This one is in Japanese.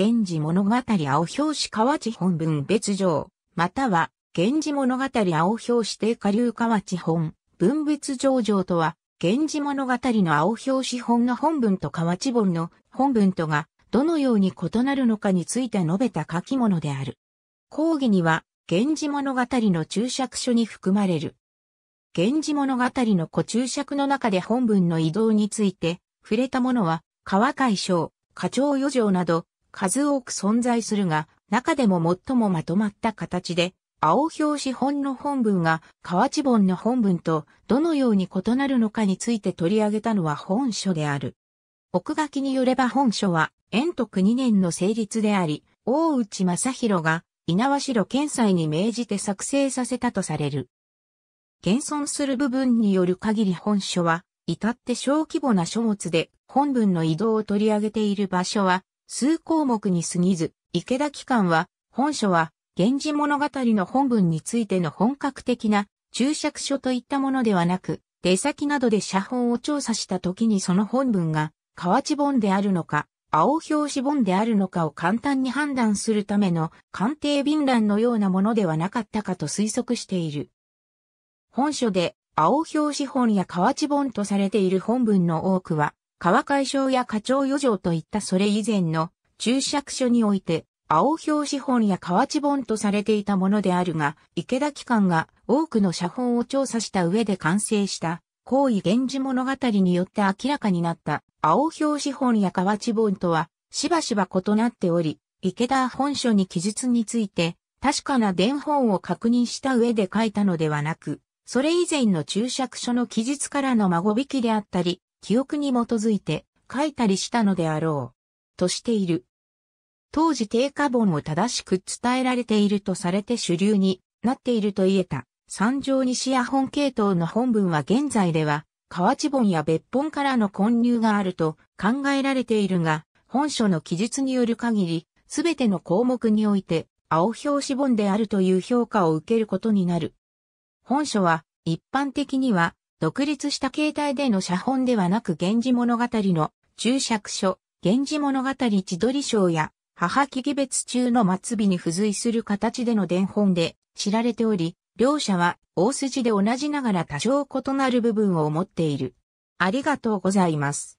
源氏物語青表紙河内本文別上、または、源氏物語青表紙定下流河内本、文別上上とは、源氏物語の青表紙本の本文と河内本の本文とが、どのように異なるのかについて述べた書き物である。講義には、源氏物語の注釈書に含まれる。源氏物語の古注釈の中で本文の移動について触れたものは、川海章、花鳥余剰など数多く存在するが、中でも最もまとまった形で、青表紙本の本文が河内本の本文とどのように異なるのかについて取り上げたのは本書である。奥書きによれば本書は、延徳2年の成立であり、大内正弘が猪苗代検裁に命じて作成させたとされる。現存する部分による限り本書は、至って小規模な書物で本文の移動を取り上げている場所は数項目に過ぎず、池田機関は本書は源氏物語の本文についての本格的な注釈書といったものではなく、出先などで写本を調査した時にその本文が河内本であるのか、青表紙本であるのかを簡単に判断するための鑑定便欄のようなものではなかったかと推測している。本書で青表紙本や河内本とされている本文の多くは、川海章や花鳥余剰といったそれ以前の注釈書において、青表紙本や河内本とされていたものであるが、池田機関が多くの写本を調査した上で完成した行為源氏物語によって明らかになった青表紙本や河内本とはしばしば異なっており、池田本書に記述について確かな伝本を確認した上で書いたのではなく、それ以前の注釈書の記述からの孫引きであったり、記憶に基づいて書いたりしたのであろう。としている。当時定価本を正しく伝えられているとされて主流になっていると言えた三条西屋本系統の本文は現在では、河内本や別本からの混入があると考えられているが、本書の記述による限り、すべての項目において、青表紙本であるという評価を受けることになる。本書は、一般的には、独立した形態での写本ではなく源氏物語の注釈書、源氏物語千鳥章や母木義別中の末尾に付随する形での伝本で知られており、両者は大筋で同じながら多少異なる部分を持っている。ありがとうございます。